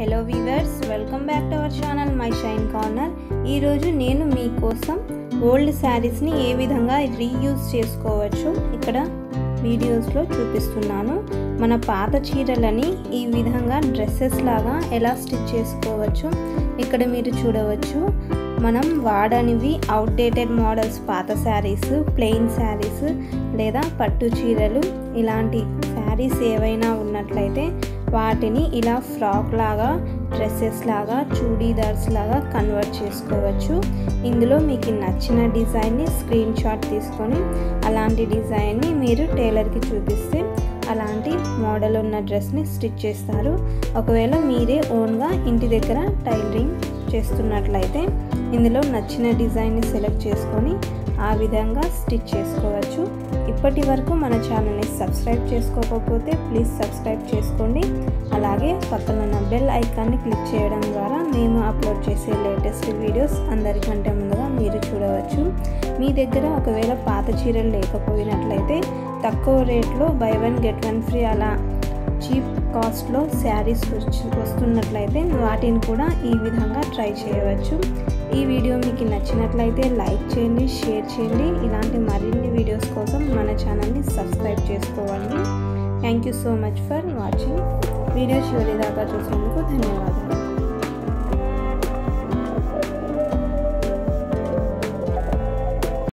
Hello viewers welcome back to our channel my shine corner ఈరోజు నేను మీకోసం old శారీస్ని ఏ విధంగా రీయూజ్ చేసుకోవచ్చు ఇక్కడ వీడియోస్లో చూపిస్తున్నాను. మన పాత చీరలని ఈ విధంగా డ్రెస్సెస్ లాగా ఎలా స్టిచ్ చేసుకోవచ్చు ఇక్కడ మీరు చూడవచ్చు. మనం వాడనివి అవుట్డేటెడ్ మోడల్స్ పాత శారీస్ ప్లెయిన్ శారీస్ లేదా పట్టు చీరలు. ఇలాంటి శారీస్ ఏవైనా ఉన్నట్లయితే వాటిని ఇలా ఫ్రాక్ లాగా డ్రెస్సెస్ లాగా చూడీదార్స్ లాగా కన్వర్ట్ చేసుకోవచ్చు. ఇందులో మీకు నచ్చిన డిజైన్ని స్క్రీన్ షాట్ తీసుకొని అలాంటి డిజైన్ని మీరు టైలర్కి చూపిస్తే అలాంటి మోడల్ ఉన్న డ్రెస్ని స్టిచ్ చేస్తారు. ఒకవేళ మీరే ఓన్గా ఇంటి దగ్గర టైలరింగ్ చేస్తున్నట్లయితే ఇందులో నచ్చిన డిజైన్ని సెలెక్ట్ చేసుకొని ఆ విధంగా స్టిచ్ చేసుకోవచ్చు. ఇప్పటి వరకు మన ఛానల్ని సబ్స్క్రైబ్ చేసుకోకపోతే ప్లీజ్ సబ్స్క్రైబ్ చేసుకోండి. అలాగే పక్కన ఉన్న బెల్ ఐకాన్ని క్లిక్ చేయడం ద్వారా మేము అప్లోడ్ చేసే లేటెస్ట్ వీడియోస్ అందరికంటే ముందుగా మీరు చూడవచ్చు. మీ దగ్గర ఒకవేళ పాత చీరలు లేకపోయినట్లయితే తక్కువ రేట్లో buy one get one free అలా చీప్ కాస్ట్లో శారీస్ వస్తున్నట్లయితే వాటిని కూడా ఈ విధంగా ట్రై చేయవచ్చు. ఈ వీడియో మీకు నచ్చినట్లయితే లైక్ చేయండి షేర్ చేయండి. ఇలాంటి మరిన్ని వీడియోస్ కోసం మన ఛానల్ని సబ్స్క్రైబ్ చేసుకోండి thank you so much for watching video చివరి దాకా చూసినందుకు ధన్యవాదాలు.